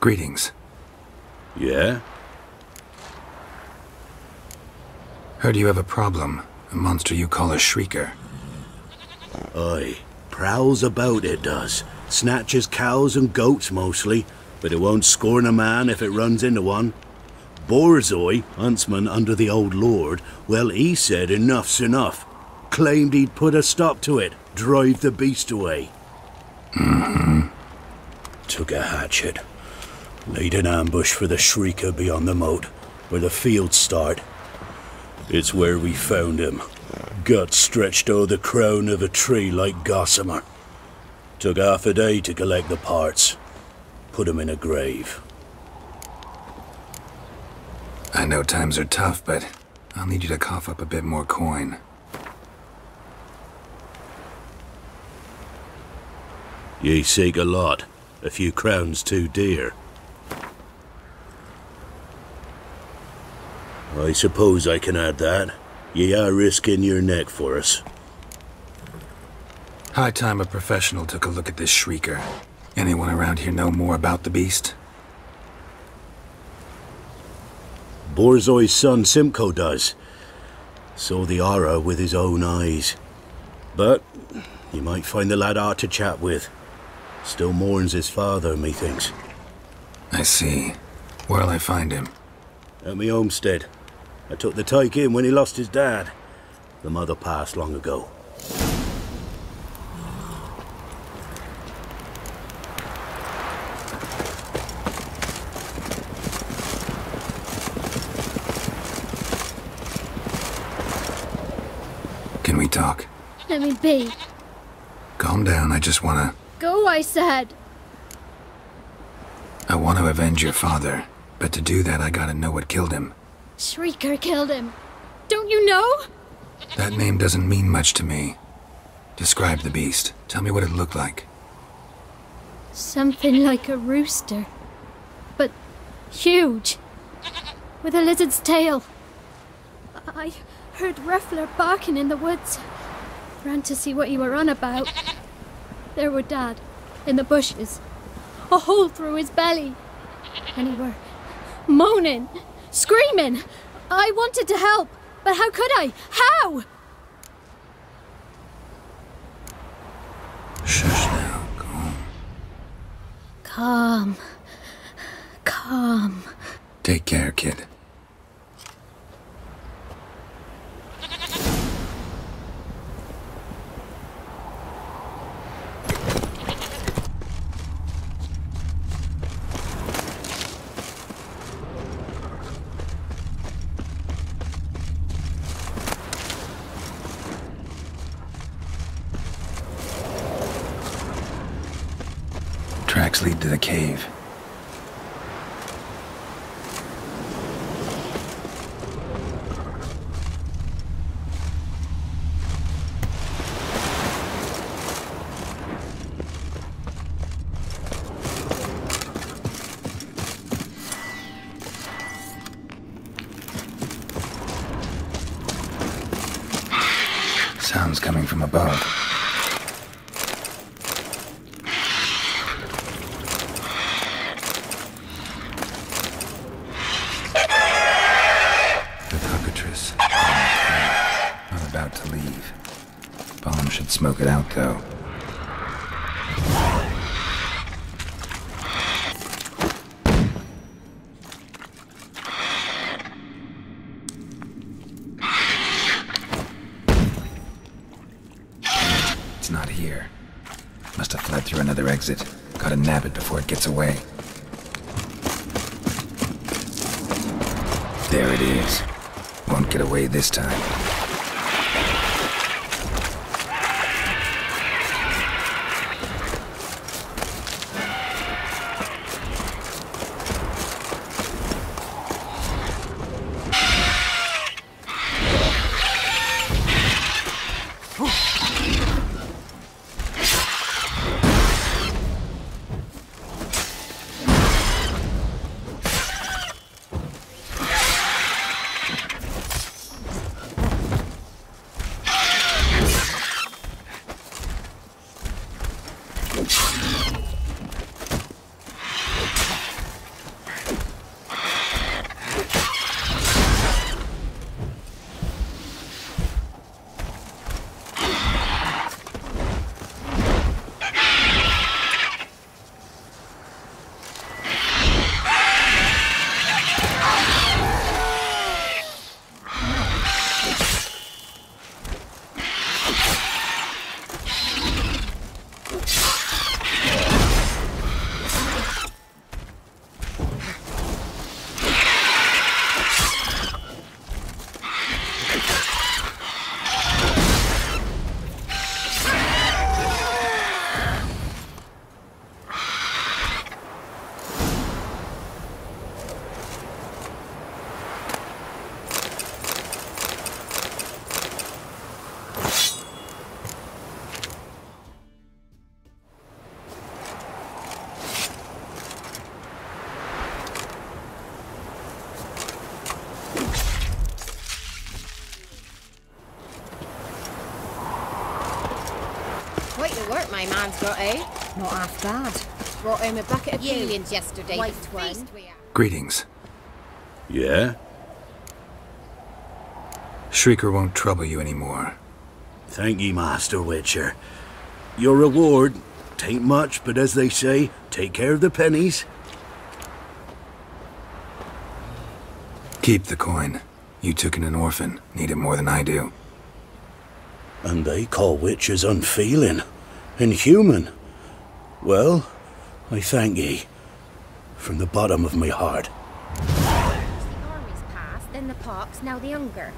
Greetings. Yeah? Heard you have a problem. A monster you call a Shrieker. Aye. Prowls about, it does. Snatches cows and goats mostly, but it won't scorn a man if it runs into one. Borzoi, huntsman under the old lord, well, he said enough's enough. Claimed he'd put a stop to it, drive the beast away. Mm-hmm. Took a hatchet. Laid an ambush for the Shrieker beyond the moat, where the fields start. It's where we found him. Gut stretched o'er the crown of a tree like gossamer. Took half a day to collect the parts. Put him in a grave. I know times are tough, but I'll need you to cough up a bit more coin. Ye seek a lot. A few crowns too dear. I suppose I can add that. Ye are risking your neck for us. High time a professional took a look at this shrieker. Anyone around here know more about the beast? Borzoi's son Simcoe does. Saw the aura with his own eyes. But you might find the lad hard to chat with. Still mourns his father, methinks. I see. Where'll I find him? At me homestead. I took the tyke in when he lost his dad. The mother passed long ago. Can we talk? Let me be. Calm down, I just wanna... Go, I said. I want to avenge your father, but to do that I gotta know what killed him. Shrieker killed him. Don't you know? That name doesn't mean much to me. Describe the beast. Tell me what it looked like. Something like a rooster. But huge. With a lizard's tail. I heard Ruffler barking in the woods. Ran to see what you were on about. There were Dad, in the bushes. A hole through his belly. And he were moaning, screaming. I wanted to help, but how could I? How? Shush now, calm. Calm. Calm. Take care, kid. Tracks lead to the cave. Sounds coming from above. The Not about to leave. Bomb should smoke it out, though. It's not here. Must have fled through another exit. Gotta nab it before it gets away. There it is. Get away this time. My man's got, eh? Not half bad. Brought home a bucket of You, peelings yesterday. white one. feast. Greetings. Yeah? Shrieker won't trouble you anymore. Thank ye, Master Witcher. Your reward, tain't much, but as they say, take care of the pennies. Keep the coin. You took in an orphan. Need it more than I do. And they call witchers unfeeling, inhuman. Well, I thank ye. From the bottom of my heart. The army's passed, then the pox, now the hunger.